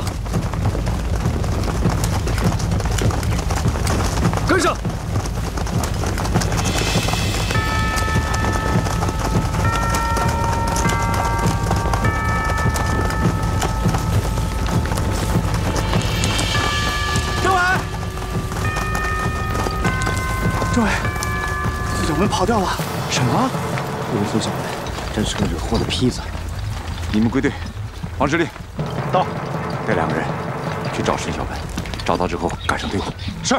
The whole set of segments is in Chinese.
上，跟上。政委，政委，苏小文跑掉了。什么？我们苏小文真是个惹祸的坯子。你们归队，王指令，到，带两个人去找沈小文，找到之后赶上队伍。是。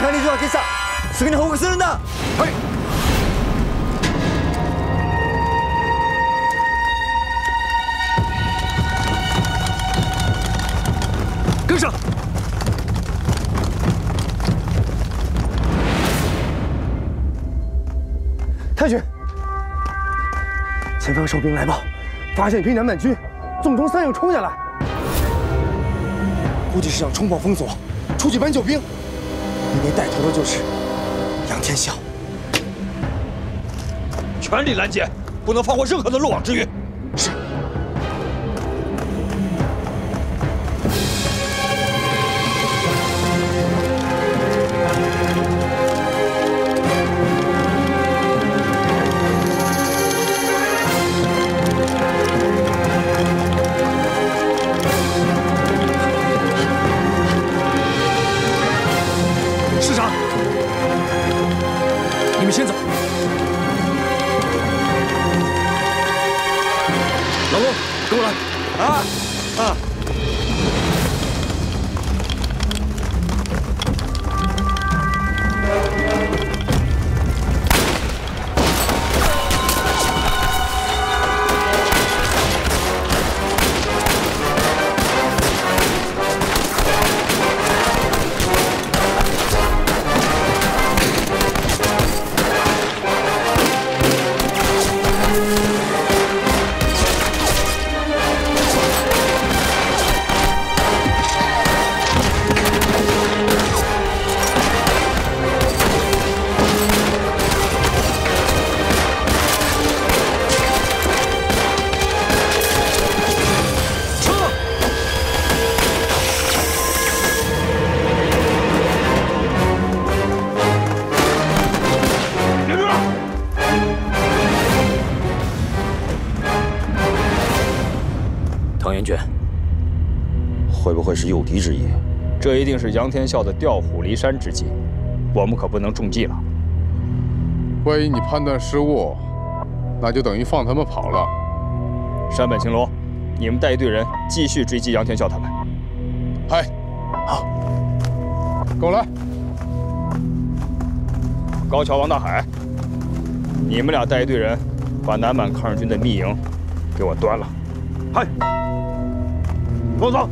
两帮看你就要给杀，是给你后悔死人的。嘿。跟上！太君，前方哨兵来报，发现一批南满军纵从山上冲下来，估计是想冲破封锁，出去搬救兵。你带头的就是杨天笑。全力拦截，不能放过任何的漏网之鱼。杨天笑的调虎离山之计，我们可不能中计了。万一你判断失误，那就等于放他们跑了。山本青龙，你们带一队人继续追击杨天笑他们。嗨，好，跟我来。高桥、王大海，你们俩带一队人，把南满抗日军的密营给我端了。嗨，跟我走。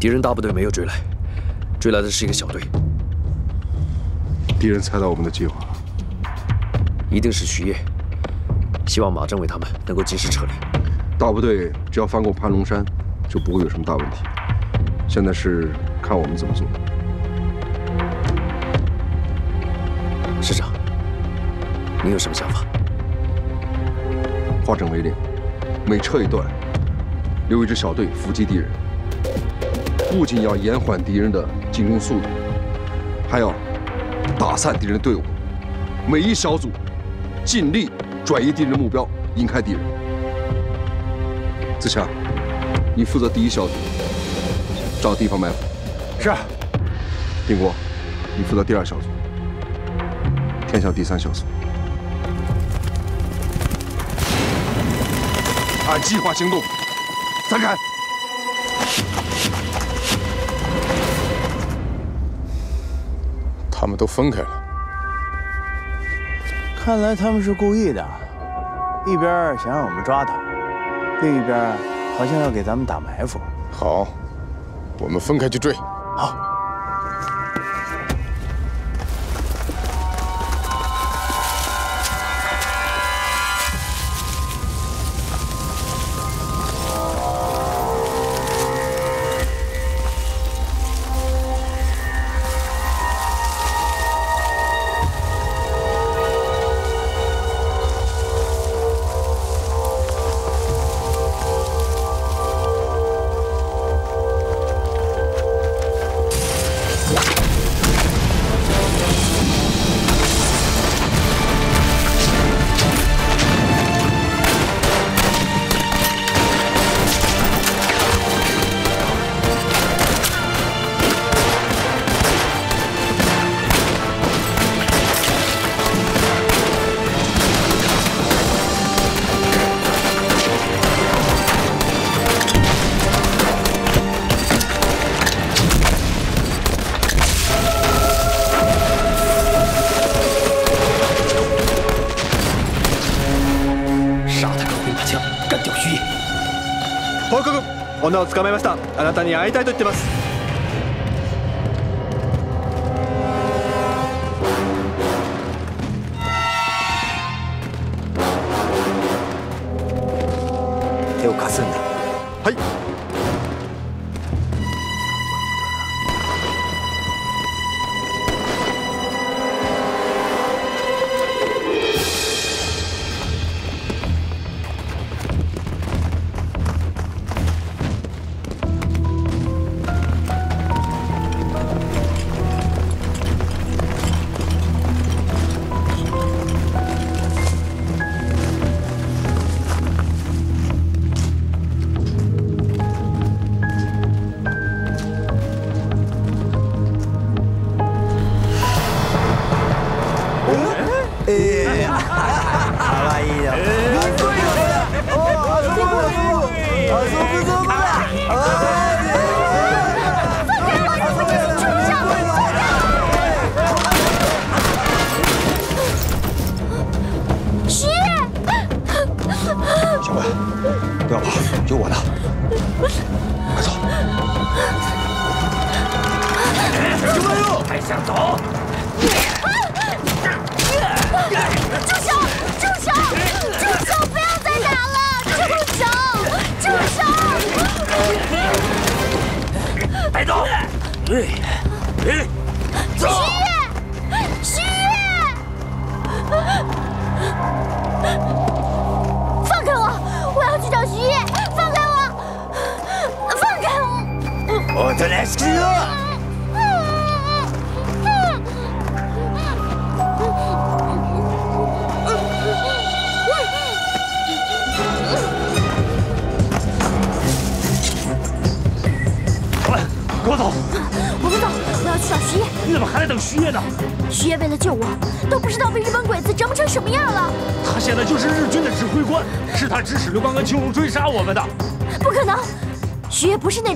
敌人大部队没有追来，追来的是一个小队，敌人猜到我们的计划，一定是徐烨。希望马政委他们能够及时撤离。大部队只要翻过盘龙山，就不会有什么大问题。现在是看我们怎么做。师长，您有什么想法？化整为零，每撤一段，留一支小队伏击敌人。不仅要延缓敌人的进攻速度，还要打散敌人的队伍。每一小组尽力转移敌人的目标，引开敌人。子强，你负责第一小组，找地方埋伏。是。定国，你负责第二小组，天晓第三小组。按计划行动，散开。都分开了。看来他们是故意的，一边想让我们抓他，另一边好像要给咱们打埋伏。好，我们分开去追。好。を捕まえました。あなたに会いたいと言ってます。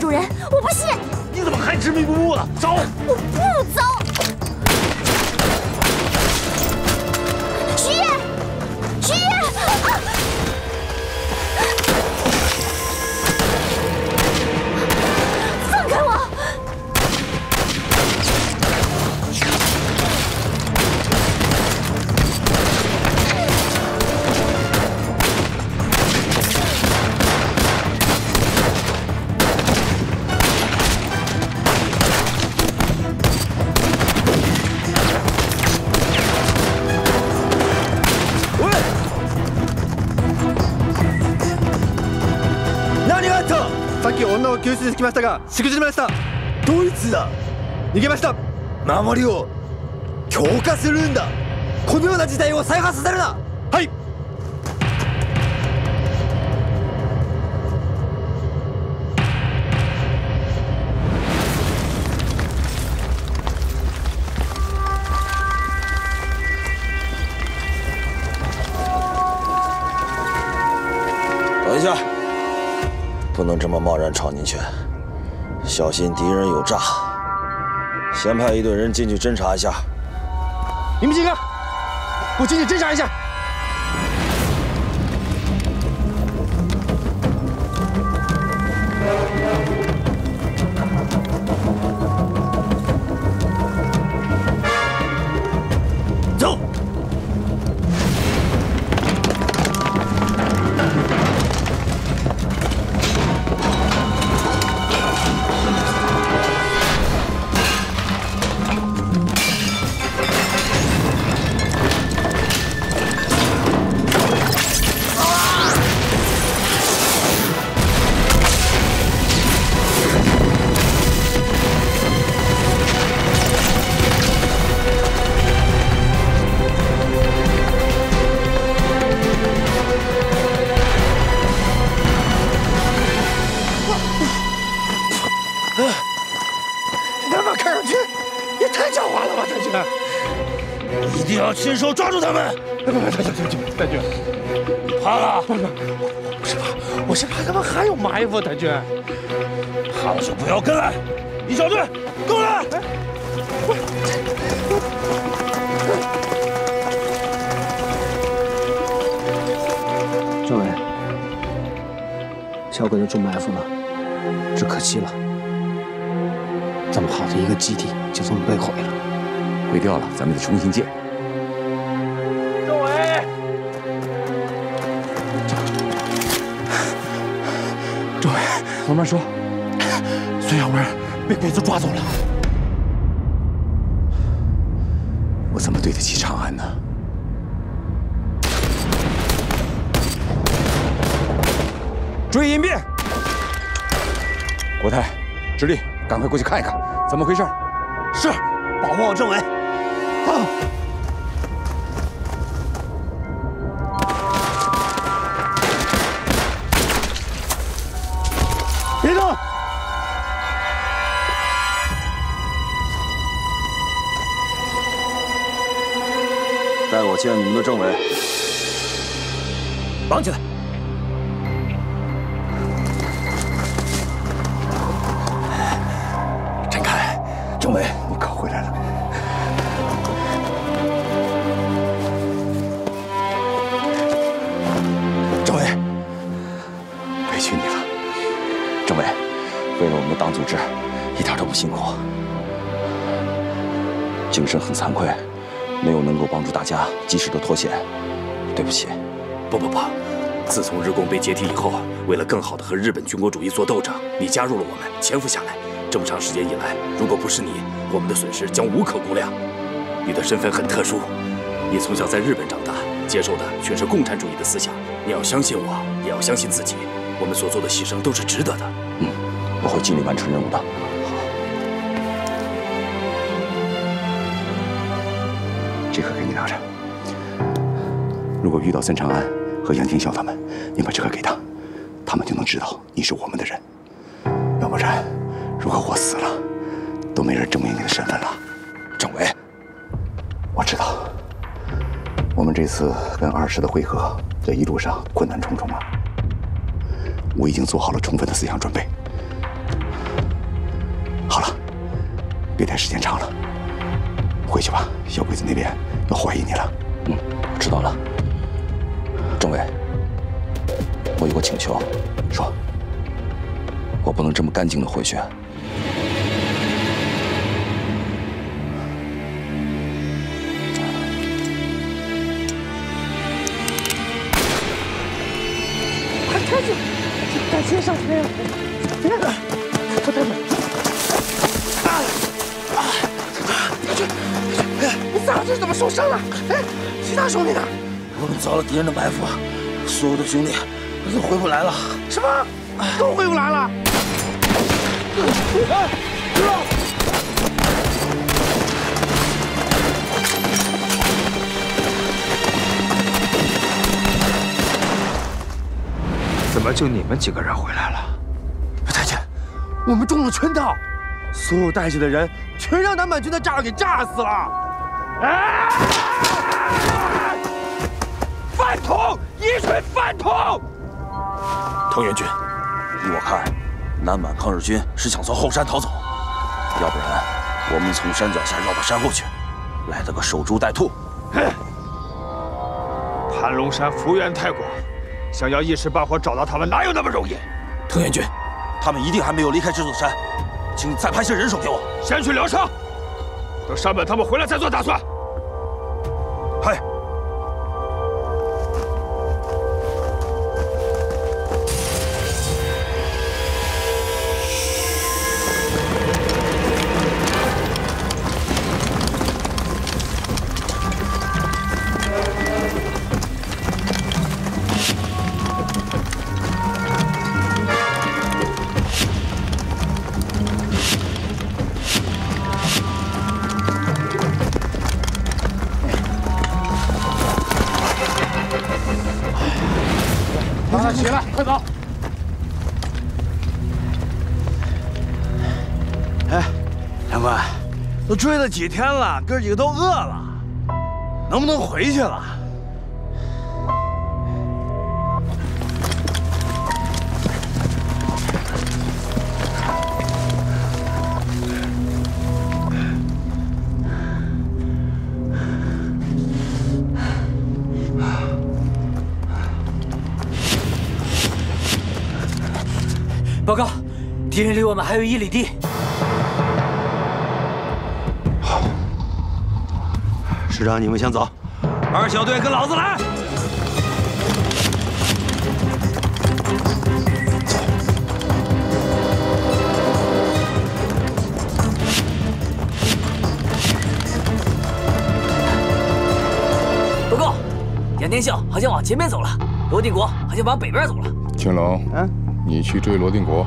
主人我不救出できましたがしくじりましたドイツだ。逃げました守りを強化するんだ。このような事態を再発させるな。不能这么贸然闯进去，小心敌人有诈。先派一队人进去侦查一下。你们几个，我进去侦查一下。埋伏，太君。怕了就不要跟来。一小队，跟我来！政委，小鬼子中埋伏了，只可惜了。这么好的一个基地，就这么被毁了。毁掉了，咱们得重新建。慢慢说。孙小文被鬼子抓走了，我怎么对得起长安呢？注意应变。国泰，直立，赶快过去看一看，怎么回事？是，保护好政委。啊！我见你们的政委。绑起来！陈凯，政委，你可回来了。政委，委屈你了。政委，为了我们的党组织，一点都不辛苦。精神很惭愧，没有能够帮助大家及时的脱险，对不起。不不不，自从日共被解体以后，为了更好的和日本军国主义做斗争，你加入了我们，潜伏下来。这么长时间以来，如果不是你，我们的损失将无可估量。你的身份很特殊，你从小在日本长大，接受的全是共产主义的思想。你要相信我，也要相信自己，我们所做的牺牲都是值得的。嗯，我会尽力完成任务的。如果遇到孙长安和杨天笑他们，你把这个给他，他们就能知道你是我们的人。要不然，如果我死了，都没人证明你的身份了。政委，我知道，我们这次跟二师的会合，这一路上困难重重啊。我已经做好了充分的思想准备。好了，别待时间长了，回去吧。小鬼子那边要怀疑你了。嗯，我知道了。政委，我有个请求，说。我不能这么干净的回去。快太君，太君上飞了！别了，快太君！你怎么受伤了？哎，其他兄弟呢？我们遭了敌人的埋伏，所有的兄弟都回不来了。什么？都回不来了？怎么就你们几个人回来了？太监，我们中了圈套，所有带去的人全让南满军的炸药给炸死了！啊！饭桶，一群饭桶！藤原君，依我看，南满抗日军是想从后山逃走，要不然我们从山脚下绕到山后去，来了个守株待兔。盘龙山幅员太广，想要一时半会找到他们，哪有那么容易？藤原君，他们一定还没有离开这座山，请再派些人手给我，先去疗伤，等山本他们回来再做打算。追了几天了，哥几个都饿了，能不能回去了？报告，敌人离我们还有一里地。师长，你们先走，二小队跟老子来。报告，杨天笑好像往前面走了，罗定国好像往北边走了。青龙，嗯，你去追罗定国，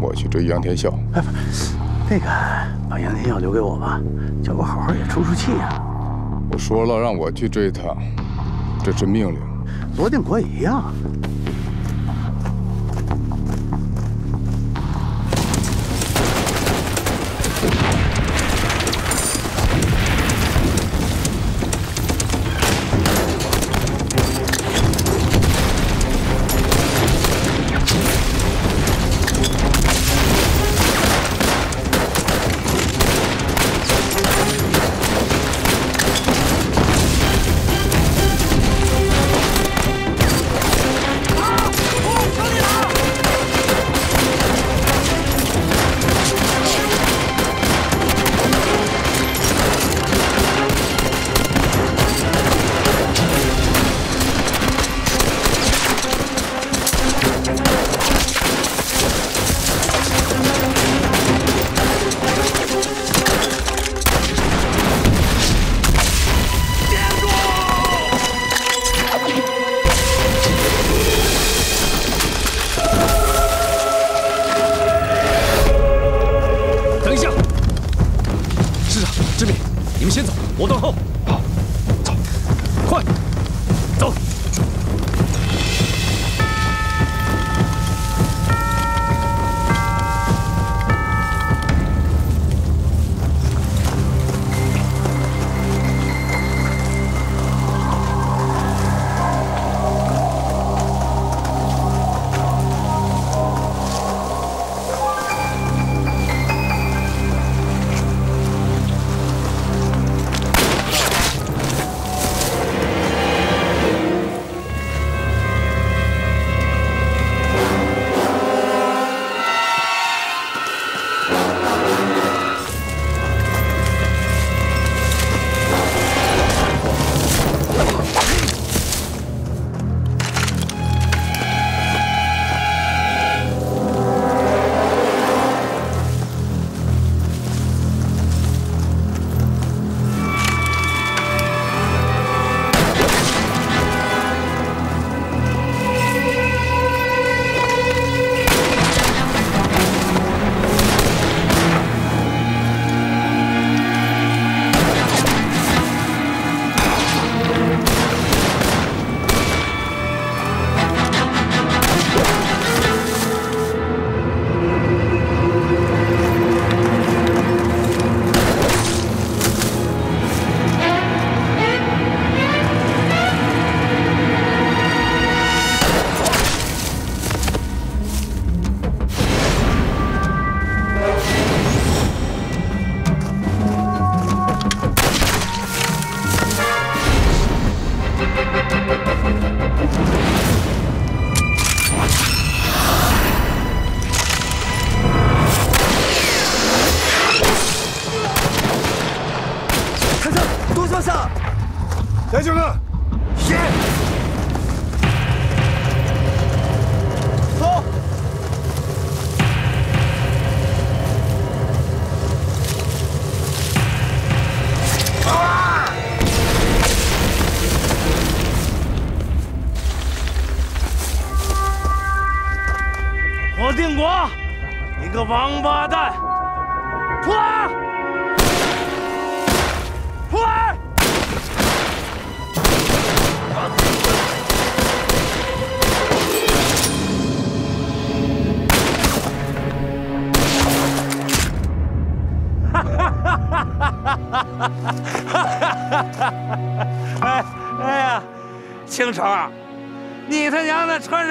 我去追杨天笑。那个，把杨天笑留给我吧，叫我好好也出出气呀。我说了让我去追他，这是命令。罗定国也一样。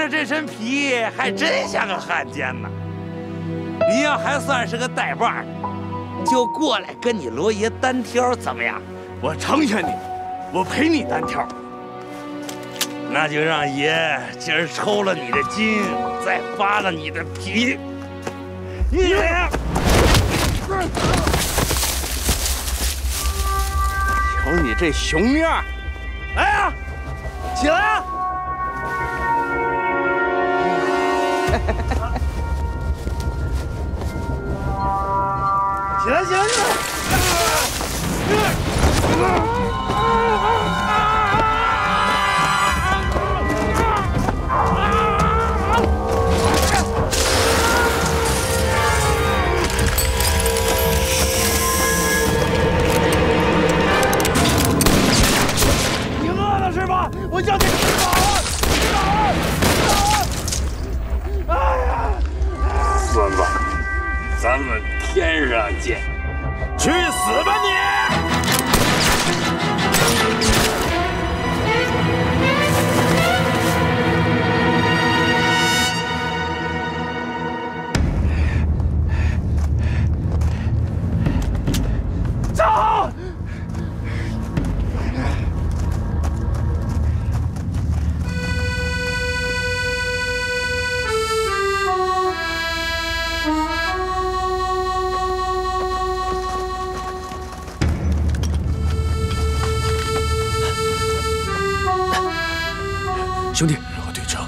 这身皮，还真像个汉奸呢！你要还算是个带把的，就过来跟你罗爷单挑，怎么样？我成全你，我陪你单挑。那就让爷今儿抽了你的筋，再扒了你的皮。你瞅你这熊样来呀，起来啊！起来，起来，起来！你饿了是吧？我叫你天上见！去死兄弟，罗队长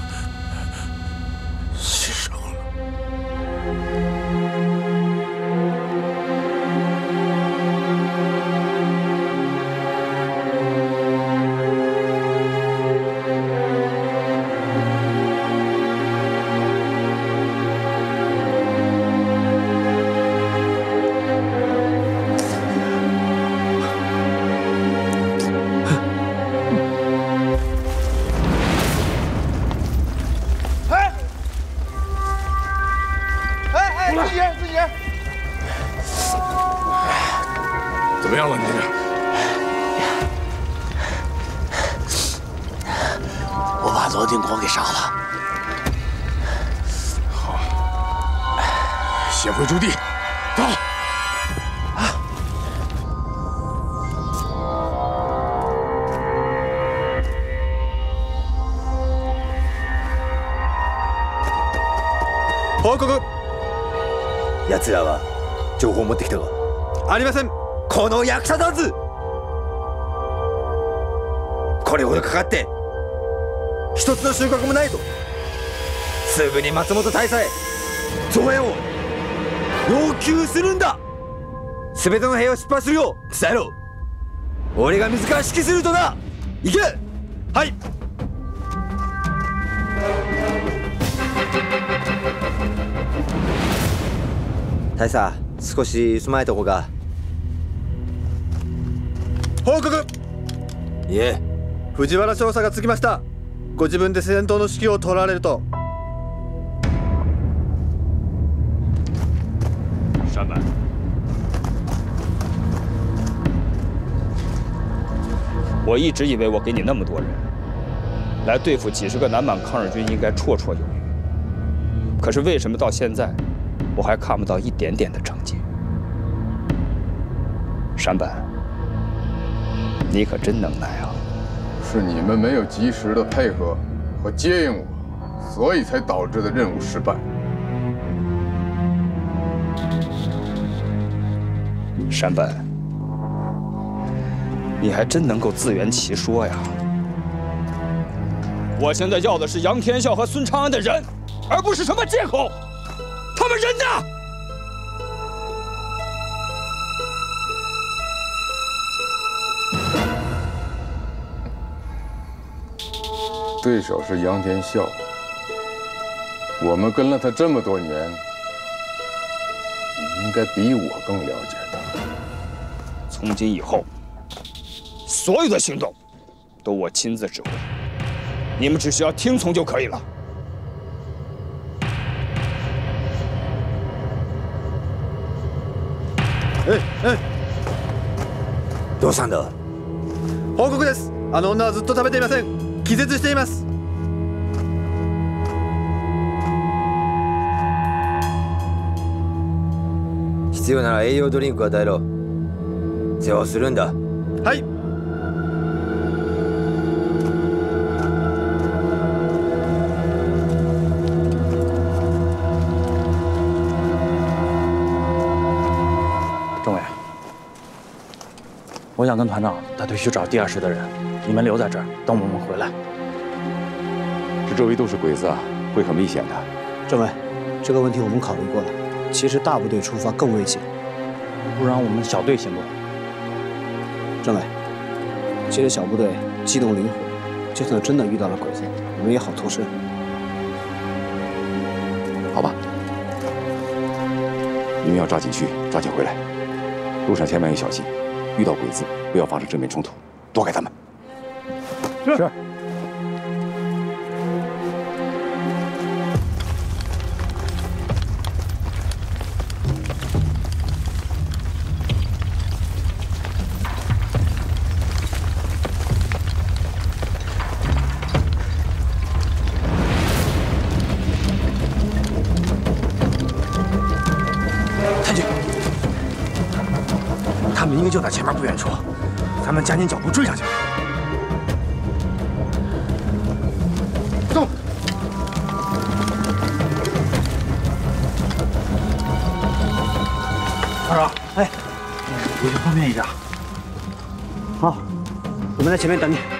すぐに松本大佐へ増援を要求するんだ。全ての兵を出発するよう伝えろ俺が自ら指揮するとな。行け。はい。大佐少し住まいとこが。報告。いえ。藤原少佐がつきました。ご自分で戦闘の指揮を取られると山本，我一直以为我给你那么多人，来对付几十个南满抗日军应该绰绰有余。可是为什么到现在，我还看不到一点点的成绩？山本，你可真能耐啊！是你们没有及时的配合和接应我，所以才导致的任务失败。山本，你还真能够自圆其说呀！我现在要的是杨天笑和孙长安的人，而不是什么借口。他们人呢？对手是杨天笑，我们跟了他这么多年，你应该比我更了解他。从今以后，所有的行动都我亲自指挥，你们只需要听从就可以了。ええどうしたんだ？報告です。あの女はずっと食べていません。気絶しています。必要なら栄養ドリンクを与えろ世話をするんだはい政委，我想跟团长带队去找第二师的人，你们留在这儿等我们回来。这周围都是鬼子啊，会很危险的。政委，这个问题我们考虑过了，其实大部队出发更危险，不然我们小队行动。 政委，其实小部队机动灵活，就算真的遇到了鬼子，我们也好脱身。好吧，你们要抓紧去，抓紧回来。路上千万要小心，遇到鬼子不要发生正面冲突，躲开他们。是。就在前面不远处，咱们加紧脚步追上去。走。团长，哎，回去方便一下。好，我们在前面等你。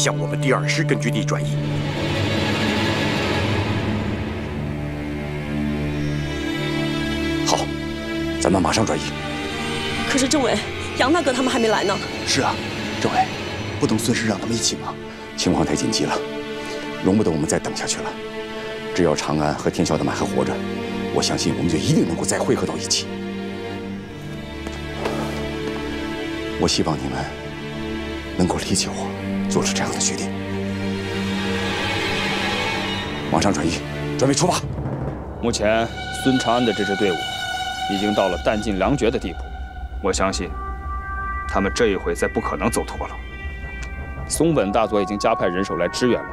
向我们第二师根据地转移。好，咱们马上转移。可是政委，杨大哥他们还没来呢。是啊，政委，不能随时让他们一起吗，情况太紧急了，容不得我们再等下去了。只要长安和天晓他们还活着，我相信我们就一定能够再汇合到一起。我希望你们能够理解我做出这样的决定。马上转移，准备出发。目前孙长安的这支队伍已经到了弹尽粮绝的地步，我相信他们这一回再不可能走脱了。松本大佐已经加派人手来支援我们，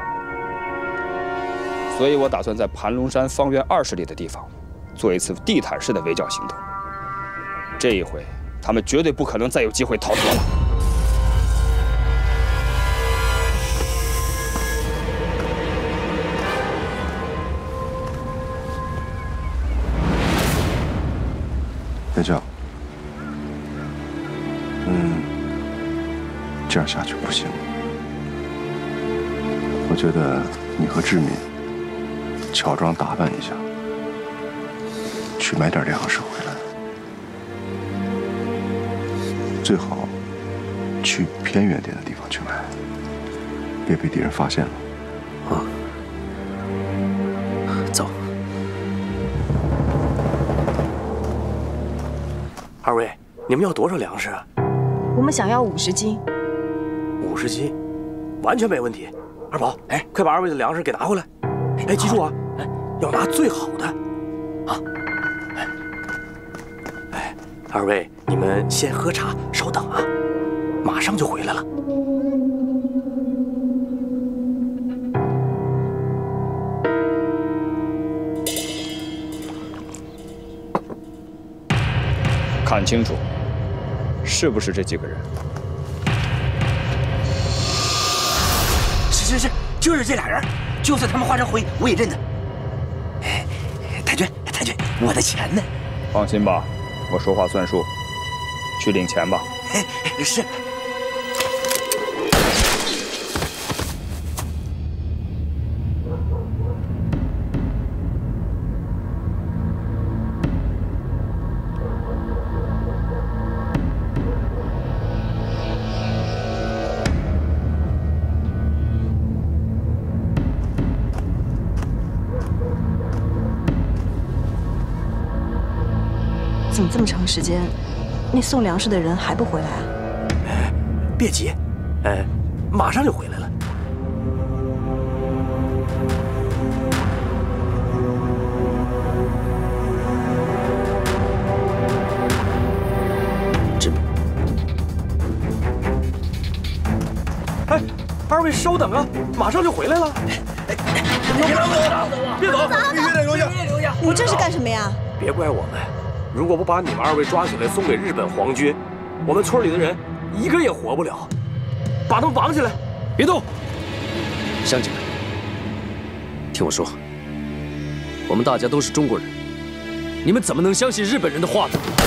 所以我打算在盘龙山方圆二十里的地方做一次地毯式的围剿行动。这一回，他们绝对不可能再有机会逃脱了。代教，嗯，这样下去不行。我觉得你和志敏乔装打扮一下，去买点粮食回来，最好去偏远点的地方去买，别被敌人发现了。你们要多少粮食啊？我们想要五十斤。五十斤，完全没问题。二宝，哎，快把二位的粮食给拿回来。哎，记住啊，哎，要拿最好的。啊，哎，哎，二位，你们先喝茶，稍等啊，马上就回来了。看清楚，是不是这几个人？是是是，就是这俩人，就算他们化成灰，我也认得。哎，太君，太君，我的钱呢？放心吧，我说话算数。去领钱吧。是。这么长时间，那送粮食的人还不回来啊？别急，哎，马上就回来了。这，哎，二位稍等啊，马上就回来了。别走，别走，必须得留下，留下。你这是干什么呀？别怪我们，如果不把你们二位抓起来送给日本皇军，我们村里的人一个也活不了。把他们绑起来，别动！乡亲们，听我说，我们大家都是中国人，你们怎么能相信日本人的话呢？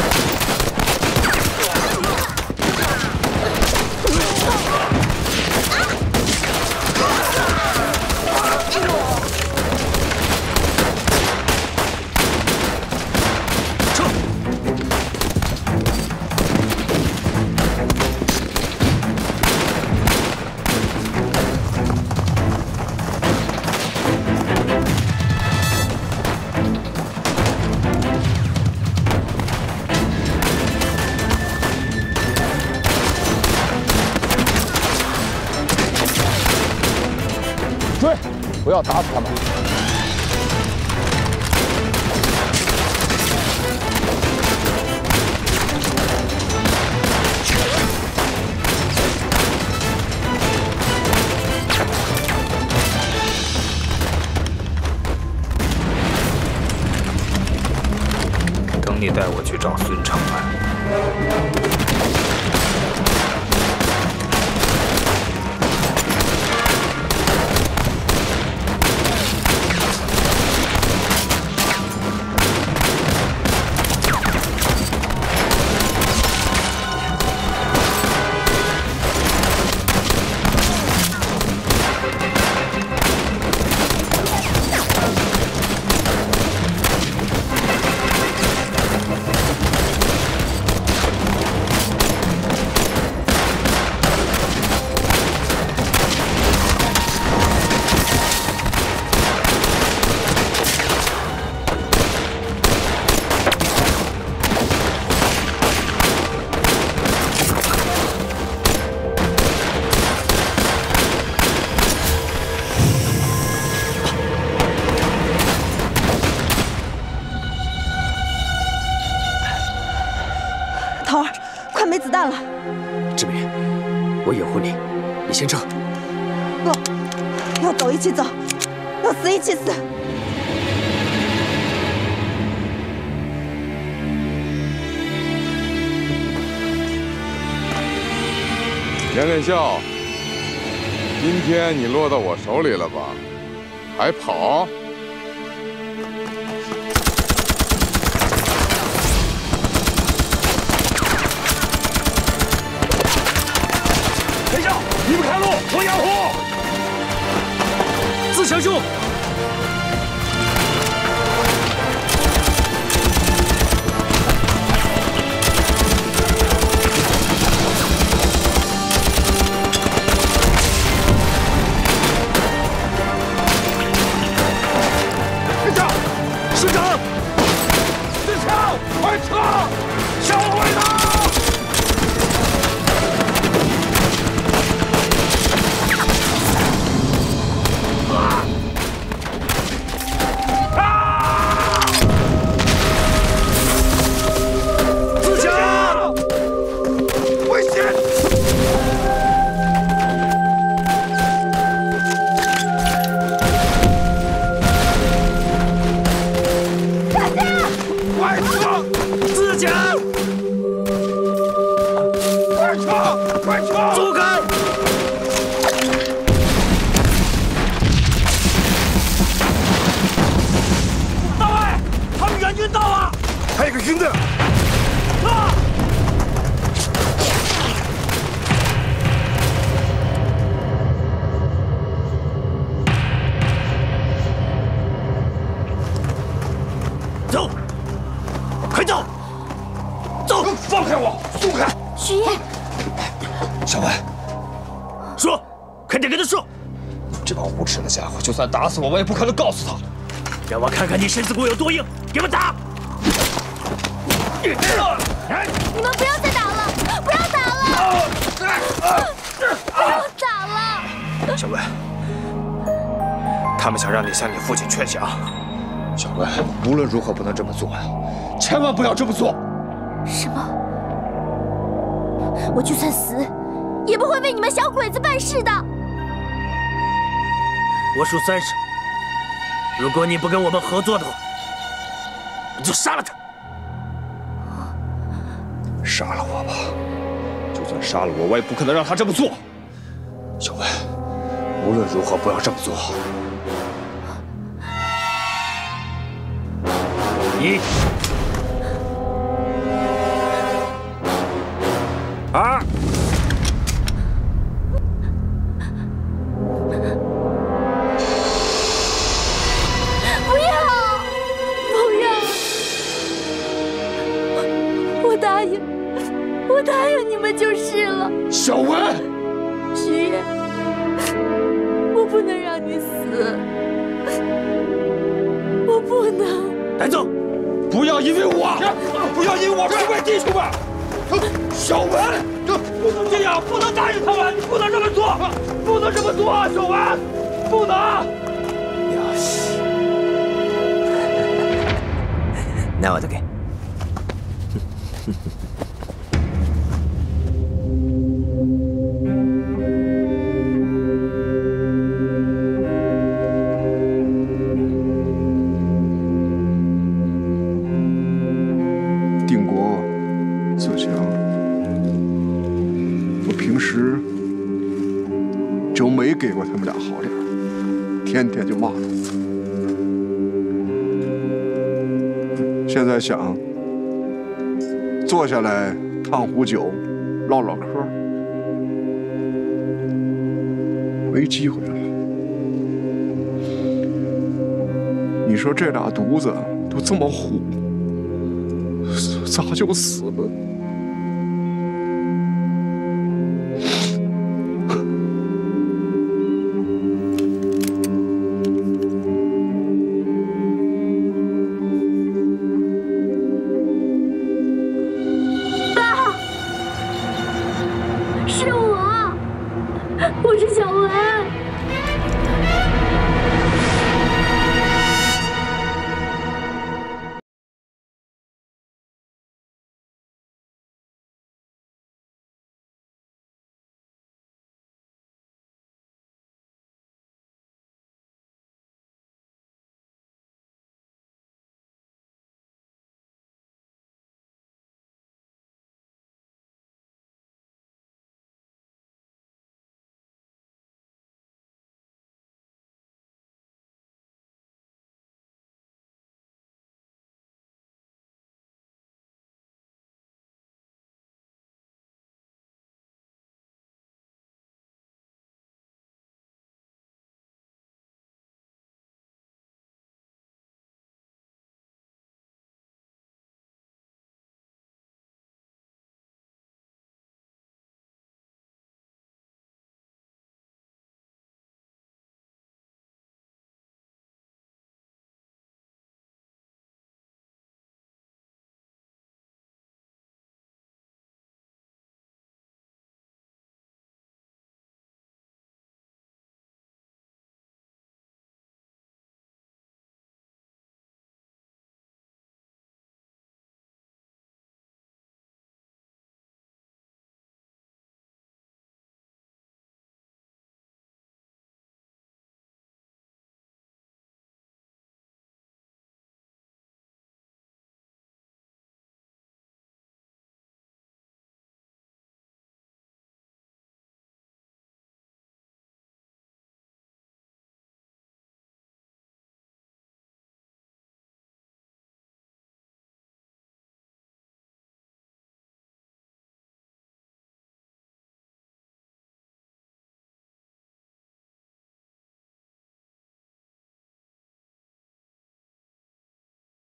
你带我去找孙长安。死一起死。杨天笑，今天你落到我手里了吧？还跑？天笑，你们开路，我掩护。自强兄，快撤！走开！大卫，他们援军到了，还有个军的。算打死我，我也不可能告诉他。让我看看你身子骨有多硬，给我打！你们不要再打了，不要打了，不要打了！小文，他们想让你向你父亲劝降。小文，无论如何不能这么做呀，千万不要这么做。什么？我就算死，也不会为你们小鬼子办事的。我数三十，如果你不跟我们合作的话，我就杀了他。杀了我吧，就算杀了我，我也不可能让他这么做。小文，无论如何不要这么做。一、在想坐下来烫壶酒，唠唠嗑，没机会了。你说这俩犊子都这么虎，咋就死了？